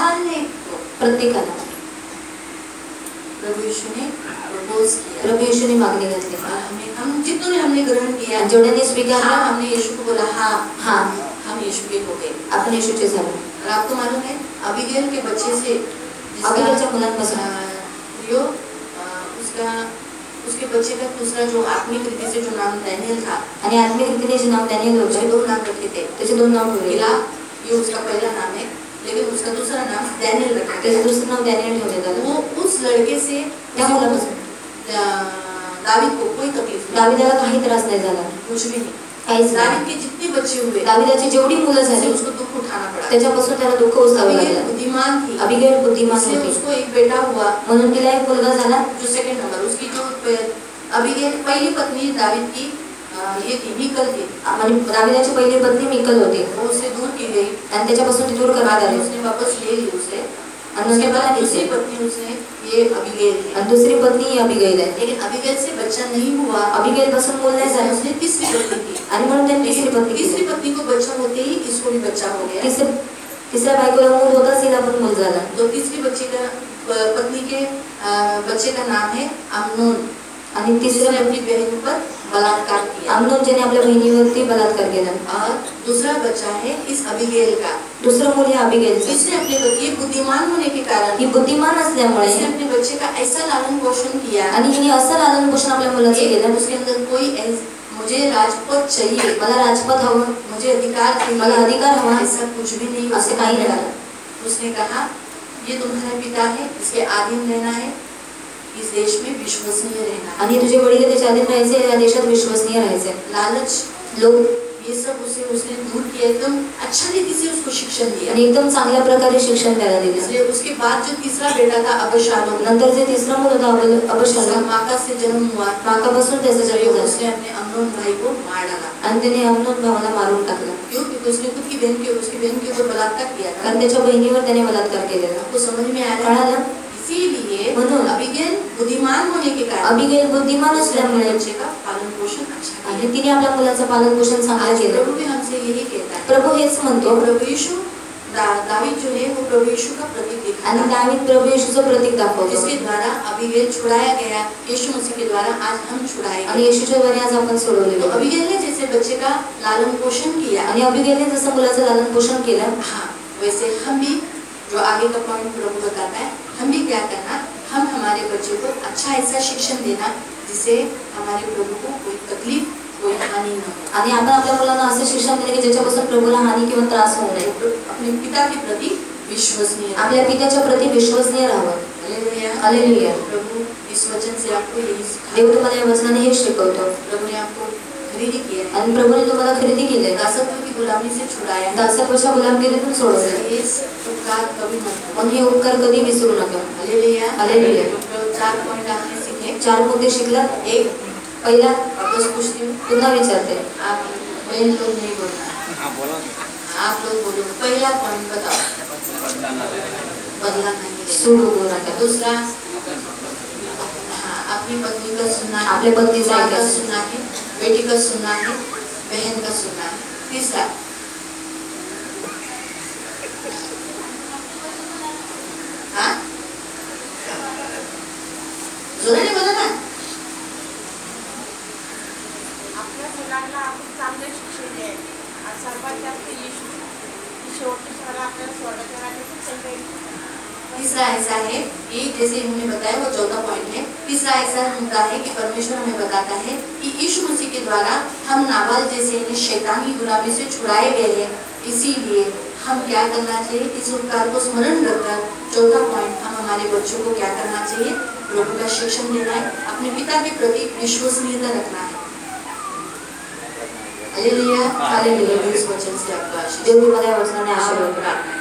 को प्रत्येकाला प्रभु यीशु ने प्रपोज किया। प्रभू येशूने मागणी घातली और हमें हम जितनों ने हमने ग्रहण किया आणि जेवढ्याने हाँ हमने यीशु को बोला हाँ हा। हम यीशु के हो गए। आपण येशूचे झालो और आपको मालूम है अबिगेल के बच्चे से अबिगेलच्या मुलांपासून. रियो उसका उसके बच्चे का दूसरा जो आत्मिक रीति से जो नाम डैनियल था। आणि आत्मिक रीतीने जे नाव डॅनियल होते दो नाम रखे थे। त्याचे दोन नाव ठेवले हिला ये उसका पहला नाम है। लेकिन उसका दूसरा नाम डैनियल रखा गया दुसरं नाव डॅनियल ठेवण्यात आलं वो उस लड़के से दावीद को कोई तकलीफ़ दाविदाला काही त्रास नाही झाला कुछ भी नहीं। काहीच दावीद के जितने बच्चे हुए दाविदाची जेवढी मुलं झाली। उसको दुख उठाना पड़ा। त्याच्यापासून त्याला दुःख उचलावं लागलं बुद्धिमान थी। अबिगेल बुद्धिमान होती। उसको एक बेटा हुआ। म्हणून तिला एक मुलगा झाला जो सेकंड नंबर उसकी जो अबिगेल पहली पत्नी दावीद की ये थी मिकल थी आणि दाविदाची पहिली पत्नी मिकल होती। की गई आणि त्याच्यापासून ती दूर करण्यात आली उसने वापस ले ली उसे। आणि उसके बाद दूसरी पत्नी उसने ये अबिगेल आणि दुसरी पत्नी ही अबिगैल आहे लेकिन अबिगेल से बच्चा नहीं हुआ। अबिगैल पासून मूल नाही झालं उसने तीसरी पत्नी की। आणि म्हणून त्यांनी तिसरी पत्नी तीसरी पत्नी को बच्चा होते ही इसको भी बच्चा हो गया। तिसरी तिसऱ्या बायकोला मूल होताच हिला पण मूल झालं तो तीसरी बच्चे का पत्नी के बच्चे का नाम है अमनोन। आणि तीसरे तिसऱ्या अपनी बहन पर बलात्कार किया। अमनोन ज्याने आपल्या बहिणीवरती बलात्कार केला और दूसरा बच्चा है इस अबिगेल का। दुसरं मूल हे अबिगैलचं इसने अपने बच्चे बुद्धिमान होने के कारण ही बुद्धिमान असल्यामुळे। इसने अपने बच्चे का ऐसा लालन पोषण किया। आणि हिने असं लालन पोषण आपल्या मुलाचं केलं. उसके अंदर कोई मुझे राजपद चाहिए। मला राजपद हवं. मुझे अधिकार मला अधिकार हवा. ऐसा कुछ भी नहीं असं काही उसने नाही. कहा। उसने कहा ये तुम्हारा पिता है इसके अधीन रहना है। इस देश में विश्वसनीय रहना आणि तुझे वडील त्याच्या अधीन राहायचे या देशात विश्वसनीय राहायचे. लालच लोक ये सब उसे एकदम अच्छा रीति से उसको शिक्षण दिया। एकदम चांगल्या प्रकारे शिक्षण त्याला दिलं. उसके बाद जो तीसरा बेटा था अबशालोम नंतर जे तिसरं मूल होतं अबशालोम माका से जन्म हुआ. माकापासून त्याचा तो जन्म उसने झाला अपने अमनोन भाई को मार डाला. आणि त्याने अमनोन भावाला मारून टाकलं. क्यों? क्योंकि उसने खुद की बहन के उसकी बहन के ऊपर बलात्कार किया था. कारण त्याच्या बहिणीवर त्याने बलात्कार केलेला. आपको समझ में आ रहा कळालं? इसीलिए म्हणून. अभिज्ञान बुद्धिमान होने के कारण अबिगैल बुद्धिमान असल्यामुळे का पालन पोषण अच्छा आणि तिने आपल्या मुलाचं पालन पोषण चांगलं केलं प्रभु भी हमसे यही कहता है। प्रभू हेच म्हणतो तो प्रभु यीशु दा- जो है वो प्रभु यीशु का प्रतीक दिखता आणि दावीद प्रभू येशूचं प्रतीक दाखवतो जिसके द्वारा अभिगेल छुड़ाया गया यीशु मसीह के द्वारा आज हम छुड़ाए आणि येशूच्या द्वारे आज आपण तो सोडवलेलो अभिगेल ने जैसे बच्चे का लालन पोषण किया आणि अभिगेलने जसं मुलाचं लालन पोषण केलं हाँ वैसे हम भी जो आगे का पॉइंट प्रभु बताता है हम भी क्या करना हम हमारे बच्चों को अच्छा ऐसा शिक्षण देना जिससे हमारे प्रभु को कोई तकलीफ़ कोई हानि न हो। आणि आपण आपल्या मुलांना असं शिक्षण दिलं की ज्याच्यापासून प्रभूला हानी किंवा त्रास होऊ नये. अपने पिता के प्रति विश्वसनीय आपल्या पित्याच्या प्रती विश्वसनीय राहावं. हालेलुया। हालेलुया। प्रभु इस वचन से आपको यही देव तुम्हाला या वचनाने हे शिकवतो. प्रभु ने आपको खरीदी किया आणि प्रभूने तुम्हाला खरेदी केलंय दासत्व की गुलामी से छुड़ाया है दासत्वाच्या गुलामगिरीतून उपकार कभी। पण हे उपकार कधी विसरू नका. हालेलुया। हालेलुया। चार पॉइंट आपने सीखे। चार मुद्दे शिकला एक पहिला वापस पूछती हूँ पुन्हा विचारते आप बहन लोग नहीं बोलना हाँ बोलो आप लोग बोलो पहला पॉइंट बताओ। बदला नहीं लेना। सूड उगवू नका दूसरा हाँ अपनी पत्नी का सुनना है। आपल्या पत्नीचं का. सुनना है। बेटी का सुनना है। बहन का सुनना है। तीसरा। हाँ? बोला ना। आपल्या मुलांना आपण चांगले शिक्षण द्यायचे. सर्वात जास्त येशू शेवटी सगळं आपल्याला स्वर्गाच्या राज्यातून संग्रहित तीसरा ऐसा है कि जैसे इन्होंने बताया वो चौथा पॉइंट है। तीसरा है कि परमेश्वर हमें बताता है कि यीशु मसीह के द्वारा हम नाबाल जैसे इन्हें शैतानी गुलामी से छुड़ाए गए हैं। इसीलिए हम क्या करना चाहिए? इस उपकार को स्मरण रखकर चौथा पॉइंट हम हमारे बच्चों को क्या करना चाहिए? प्रभु का शिक्षण लेना है। अपने पिता के प्रति विश्वसनीयता रखना है। हालेलुया हालेलुया इस वचन से आपका आशीष देव तुम्हाला या वचनाने आशीर्वाद प्रार्थना